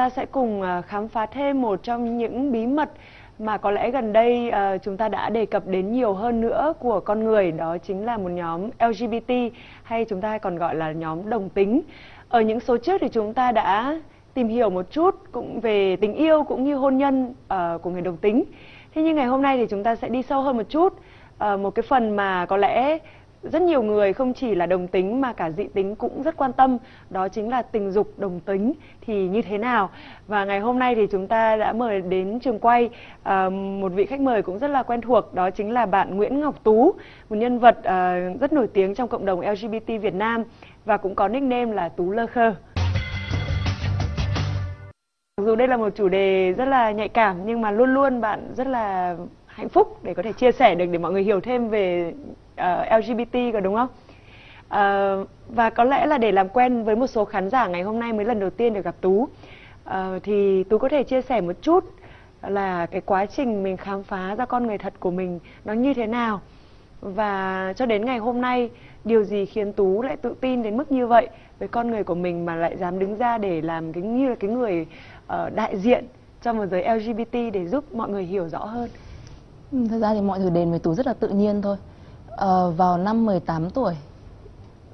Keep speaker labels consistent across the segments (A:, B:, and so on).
A: ta sẽ cùng ờ, khám phá thêm một trong những bí mật mà có lẽ gần đây ờ, chúng ta đã đề cập đến nhiều hơn nữa của con người, đó chính là một nhóm LGBT hay chúng ta còn gọi là nhóm đồng tính. Ở những số trước thì chúng ta đã tìm hiểu một chút cũng về tình yêu cũng như hôn nhân ờ, của người đồng tính. Thế nhưng ngày hôm nay thì chúng ta sẽ đi sâu hơn một chút một cái phần mà có lẽ rất nhiều người không chỉ là đồng tính mà cả dị tính cũng rất quan tâm đó chính là tình dục đồng tính. Thì như thế nào? Và ngày hôm nay thì chúng ta đã mời đến trường quay à, một vị khách mời cũng rất là quen thuộc đó chính là bạn Nguyễn Ngọc Tú một nhân vật à, rất nổi tiếng trong cộng đồng LGBT Việt Nam và cũng có nickname là Tú Lơ Khơ. Mặc dù đây là một chủ đề rất là nhạy cảm nhưng mà luôn luôn bạn rất là hạnh phúc để có thể chia sẻ được để mọi người hiểu thêm về Ờ, uh, LGBT có đúng không? Uh, và có lẽ là để làm quen với một số khán giả ngày hôm nay mới lần đầu tiên được gặp Tú uh, thì Tú có thể chia sẻ một chút là cái quá trình mình khám phá ra con người thật của mình nó như thế nào và cho đến ngày hôm nay điều gì khiến Tú lại tự tin đến mức như vậy với con người của mình mà lại dám đứng ra để làm cái như là cái người uh, đại diện cho một giới LGBT để giúp mọi người hiểu rõ hơn.
B: Ừ, thật ra thì mọi thứ đến với Tú rất là tự nhiên thôi. Ờ, vào năm 18 tuổi,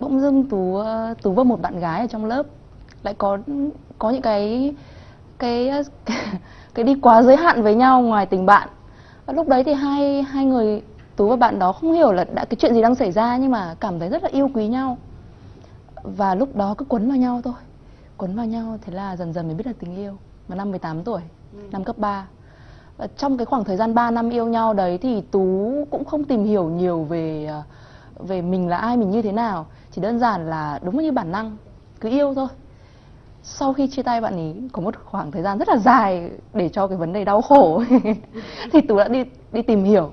B: bỗng dưng Tú ờ, Tú và một bạn gái ở trong lớp lại có có những cái cái cái đi quá giới hạn với nhau ngoài tình bạn. Và lúc đấy thì hai hai người Tú và bạn đó không hiểu là đã cái chuyện gì đang xảy ra nhưng mà cảm thấy rất là yêu quý nhau. Và lúc đó cứ quấn vào nhau thôi. Quấn vào nhau thế là dần dần mới biết là tình yêu. Vào năm 18 tuổi, năm cấp 3 và trong cái khoảng thời gian 3 năm yêu nhau đấy thì Tú cũng không tìm hiểu nhiều về ờ, về mình là ai mình như thế nào. Chỉ đơn giản là đúng như bản năng cứ yêu thôi. Sau khi chia tay bạn ấy có một khoảng thời gian rất là dài để cho cái vấn đề đau khổ. Thì tú đã đi đi tìm hiểu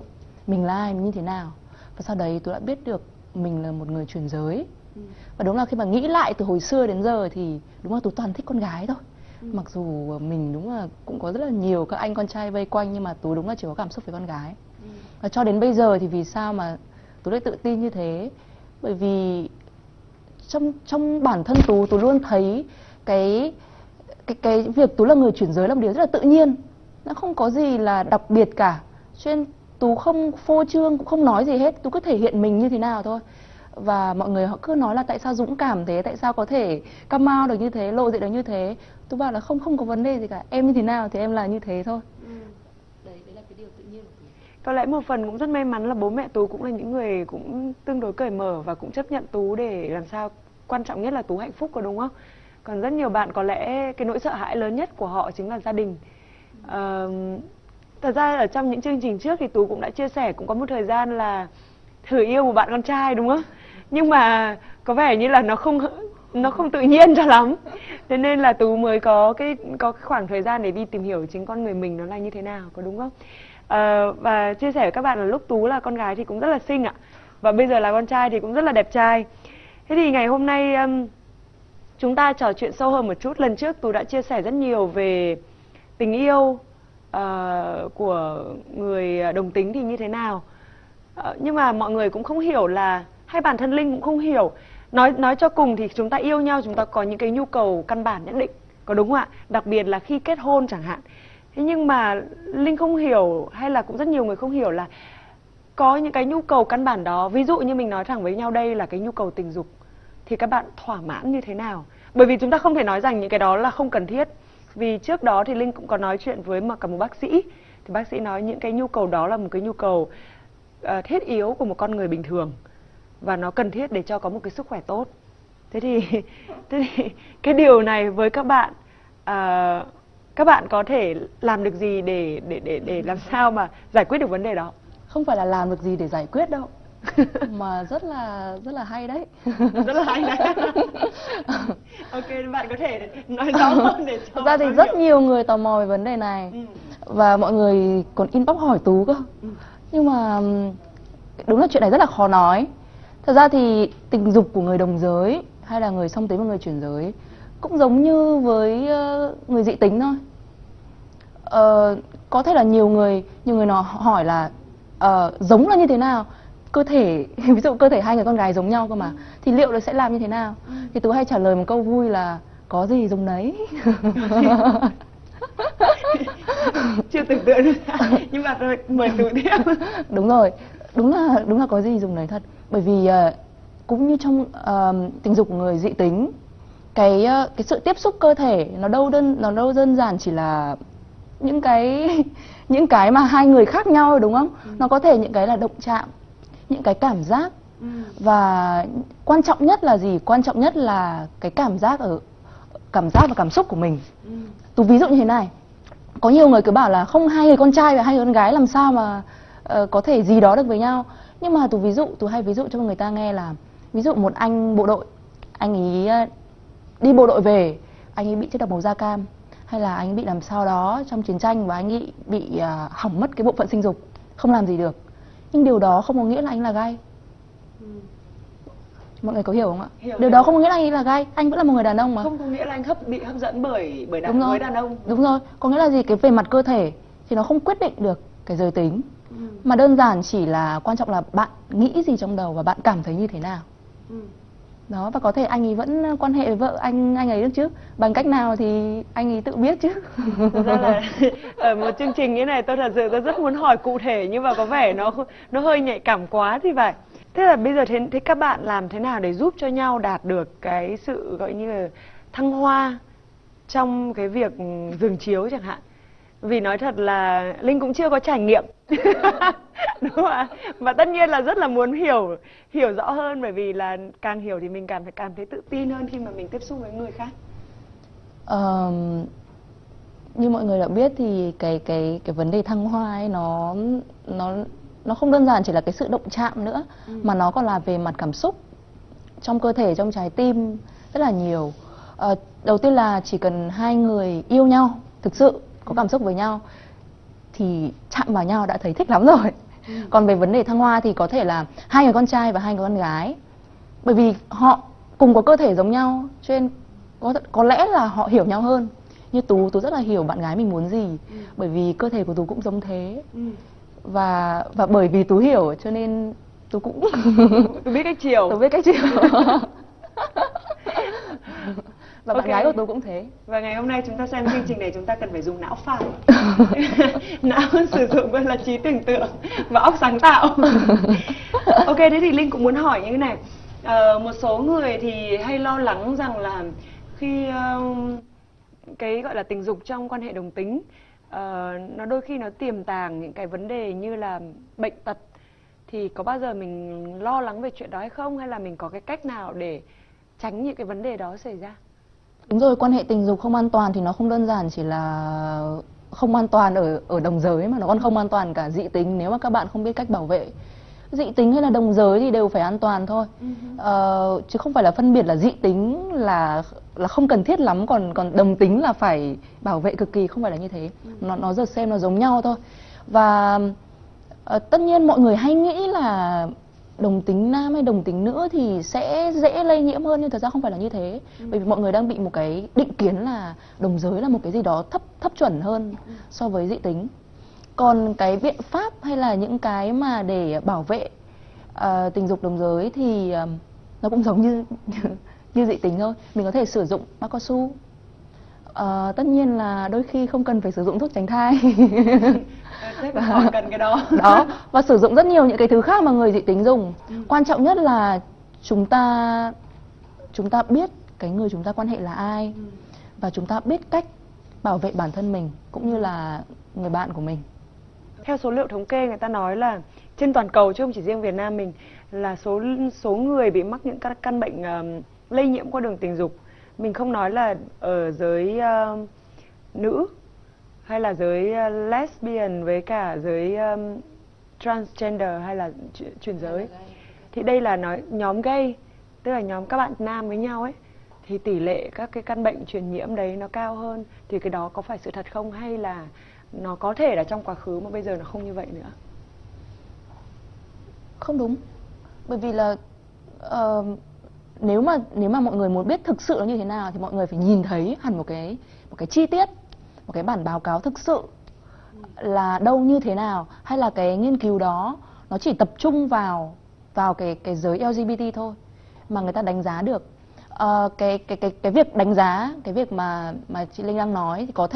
B: mình là ai mình như thế nào. Và sau đấy tú đã biết được mình là một người truyền giới. Và đúng là khi mà nghĩ lại từ hồi xưa đến giờ thì đúng là tú toàn thích con gái thôi mặc dù mình đúng là cũng có rất là nhiều các anh con trai vây quanh nhưng mà tú đúng là chỉ có cảm xúc với con gái. Và cho đến bây giờ thì vì sao mà tú lại tự tin như thế? Bởi vì trong trong bản thân tú tú luôn thấy cái cái cái việc tú là người chuyển giới là một điều rất là tự nhiên. Nó không có gì là đặc biệt cả. Cho nên tú không phô trương cũng không nói gì hết. Tú cứ thể hiện mình như thế nào thôi và mọi người họ cứ nói là tại sao dũng cảm thế tại sao có thể come out được như thế lộ diện được như thế tú bảo là không không có vấn đề gì cả em như thế nào thì em là như thế thôi đấy đấy là cái điều tự nhiên của tú
A: Có lẽ một phần cũng rất may mắn là bố mẹ Tú cũng là những người cũng tương đối cởi mở và cũng chấp nhận Tú để làm sao quan trọng nhất là Tú hạnh phúc có đúng không? Còn rất nhiều bạn có lẽ cái nỗi sợ hãi lớn nhất của họ chính là gia đình. Ờ, thật ra ở trong những chương trình trước thì Tú cũng đã chia sẻ cũng có một thời gian là thử yêu một bạn con trai đúng không? Nhưng mà có vẻ như là nó không nó không tự nhiên cho lắm. Thế nên là Tú mới có cái có cái khoảng thời gian để đi tìm hiểu chính con người mình nó là như thế nào có đúng không? à, và chia sẻ với các bạn là lúc Tú là con gái thì cũng rất là xinh ạ. Và bây giờ là con trai thì cũng rất là đẹp trai. Thế thì ngày hôm nay um, chúng ta trò chuyện sâu hơn một chút. Lần trước Tú đã chia sẻ rất nhiều về tình yêu uh, của người đồng tính thì như thế nào. uh, nhưng mà mọi người cũng không hiểu là hay bản thân Linh cũng không hiểu. Nói nói cho cùng thì chúng ta yêu nhau chúng ta có những cái nhu cầu căn bản nhất định. Có đúng không ạ? Đặc biệt là khi kết hôn chẳng hạn. Thế nhưng mà Linh không hiểu hay là cũng rất nhiều người không hiểu là có những cái nhu cầu căn bản đó ví dụ như mình nói thẳng với nhau đây là cái nhu cầu tình dục thì các bạn thỏa mãn như thế nào bởi vì chúng ta không thể nói rằng những cái đó là không cần thiết vì trước đó thì linh cũng có nói chuyện với một cả một bác sĩ thì bác sĩ nói những cái nhu cầu đó là một cái nhu cầu uh, thiết yếu của một con người bình thường và nó cần thiết để cho có một cái sức khỏe tốt. Thế thì thế thì cái điều này với các bạn ờ, các bạn có thể làm được gì để để để để làm sao mà giải quyết được vấn đề đó?
B: Không phải là làm được gì để giải quyết đâu. Mà rất là rất là hay đấy.
A: Rất là hay đấy. Ok bạn có thể nói rõ hơn để cho
B: Thực ra thì rất
A: người
B: nhiều người tò mò về vấn đề này.
A: Ừ.
B: và mọi người còn inbox hỏi tú cơ. Nhưng mà đúng là chuyện này rất là khó nói thật ra thì tình dục của người đồng giới hay là người song tính và người chuyển giới cũng giống như với ờ, người dị tính thôi. Ờ, có thể là nhiều người nhiều người nó hỏi là ờ, giống là như thế nào? Cơ thể ví dụ cơ thể hai người con gái giống nhau cơ mà thì liệu nó sẽ làm như thế nào? Thì tú hay trả lời một câu vui là có gì dùng nấy
A: chưa tưởng tượng được. Nhưng mà rồi mời tụi tiếp
B: đúng rồi đúng là đúng là có gì dùng nấy thật bởi vì uh, cũng như trong uh, tình dục của người dị tính cái uh, cái sự tiếp xúc cơ thể nó đâu đơn nó đâu đơn giản chỉ là những cái những cái mà hai người khác nhau đúng không ừ. nó có thể những cái là động chạm những cái cảm giác ừ. và quan trọng nhất là gì quan trọng nhất là cái cảm giác ở cảm giác và cảm xúc của mình ừ. tôi ví dụ như thế này có nhiều người cứ bảo là không hai người con trai và hai người con gái làm sao mà uh, có thể gì đó được với nhau. Nhưng mà tôi ví dụ tôi hay ví dụ cho người ta nghe là ví dụ một anh bộ đội anh ấy ờ, đi bộ đội về anh ấy bị chất độc màu da cam hay là anh bị làm sao đó trong chiến tranh và anh ấy bị uh, hỏng mất cái bộ phận sinh dục không làm gì được. Nhưng điều đó không có nghĩa là anh là gay ừ. mọi người có hiểu không ạ? Hiểu, điều hiểu. đó không có nghĩa là anh là gay anh vẫn là một người đàn ông mà.
A: Không có nghĩa là anh hấp bị hấp dẫn bởi bởi đàn đúng rồi. với đàn ông.
B: Đúng rồi. Có nghĩa là gì? Cái về mặt cơ thể thì nó không quyết định được cái giới tính. Mà đơn giản chỉ là quan trọng là bạn nghĩ gì trong đầu và bạn cảm thấy như thế nào. Ừ. Đó và có thể anh ấy vẫn quan hệ với vợ anh anh ấy được chứ. Bằng cách nào thì anh ấy tự biết chứ.
A: Ra là ở một chương trình như này tôi thật sự tôi rất muốn hỏi cụ thể nhưng mà có vẻ nó nó hơi nhạy cảm quá thì phải. Thế là bây giờ thế, thế các bạn làm thế nào để giúp cho nhau đạt được cái sự gọi như là thăng hoa trong cái việc giường chiếu chẳng hạn vì nói thật là linh cũng chưa có trải nghiệm. Đúng không ạ? Và tất nhiên là rất là muốn hiểu hiểu rõ hơn bởi vì là càng hiểu thì mình càng phải cảm thấy tự tin hơn khi mà mình tiếp xúc với người khác.
B: Um, như mọi người đã biết thì cái cái cái vấn đề thăng hoa ấy nó nó nó không đơn giản chỉ là cái sự động chạm nữa ừ. mà nó còn là về mặt cảm xúc trong cơ thể trong trái tim rất là nhiều. Uh, đầu tiên là chỉ cần hai người yêu nhau thực sự có cảm xúc với nhau thì chạm vào nhau đã thấy thích lắm rồi ừ. còn về vấn đề thăng hoa thì có thể là hai người con trai và hai người con gái bởi vì họ cùng có cơ thể giống nhau cho nên có có lẽ là họ hiểu nhau hơn như tú tú rất là hiểu bạn gái mình muốn gì ừ. bởi vì cơ thể của tú cũng giống thế ừ. và và bởi vì tú hiểu cho nên tú cũng
A: tú biết cách chiều
B: tú biết cách chiều và okay. bạn gái của tôi cũng thế.
A: Và ngày hôm nay chúng ta xem chương trình này chúng ta cần phải dùng não phải. Não sử dụng gọi là trí tưởng tượng và óc sáng tạo. Ok thế thì linh cũng muốn hỏi như thế này. Uh, một số người thì hay lo lắng rằng là khi uh, cái gọi là tình dục trong quan hệ đồng tính uh, nó đôi khi nó tiềm tàng những cái vấn đề như là bệnh tật. Thì có bao giờ mình lo lắng về chuyện đó hay không? Hay là mình có cái cách nào để tránh những cái vấn đề đó xảy ra
B: Đúng rồi, quan hệ tình dục không an toàn thì nó không đơn giản chỉ là không an toàn ở ở đồng giới mà nó còn không an toàn cả dị tính nếu mà các bạn không biết cách bảo vệ. Dị tính hay là đồng giới thì đều phải an toàn thôi. Uh-huh. Ờ, chứ không phải là phân biệt là dị tính là là không cần thiết lắm còn còn đồng tính là phải bảo vệ cực kỳ không phải là như thế. Uh-huh. Nó nó giờ xem nó giống nhau thôi. Và uh, tất nhiên mọi người hay nghĩ là đồng tính nam hay đồng tính nữ thì sẽ dễ lây nhiễm hơn nhưng thật ra không phải là như thế. Ừ. bởi vì mọi người đang bị một cái định kiến là đồng giới là một cái gì đó thấp thấp chuẩn hơn ừ. so với dị tính. Còn cái biện pháp hay là những cái mà để bảo vệ uh, tình dục đồng giới thì uh, nó cũng giống như như dị tính thôi. Mình có thể sử dụng bao cao su uh, tất nhiên là đôi khi không cần phải sử dụng thuốc tránh thai
A: và họ cần cái đó.
B: Đó và sử dụng rất nhiều những cái thứ khác mà người dị tính dùng. Ừ. quan trọng nhất là chúng ta chúng ta biết cái người chúng ta quan hệ là ai ừ. và chúng ta biết cách bảo vệ bản thân mình cũng như là người bạn của mình.
A: Theo số liệu thống kê người ta nói là trên toàn cầu chứ không chỉ riêng Việt Nam mình là số số người bị mắc những các căn bệnh uh, lây nhiễm qua đường tình dục. Mình không nói là ở giới uh, nữ hay là giới uh, lesbian với cả giới um, transgender hay là chuyển giới? Thì đây là nói nhóm gay tức là nhóm các bạn nam với nhau ấy thì tỷ lệ các cái căn bệnh truyền nhiễm đấy nó cao hơn. Thì cái đó có phải sự thật không? Hay là nó có thể là trong quá khứ mà bây giờ nó không như vậy nữa?
B: Không đúng. Bởi vì là uh, nếu mà nếu mà mọi người muốn biết thực sự nó như thế nào thì mọi người phải nhìn thấy hẳn một cái một cái chi tiết một cái bản báo cáo thực sự là đâu như thế nào hay là cái nghiên cứu đó nó chỉ tập trung vào vào cái cái giới LGBT thôi mà người ta đánh giá được. Ờ, cái cái cái cái việc đánh giá cái việc mà mà chị Linh đang nói thì có thể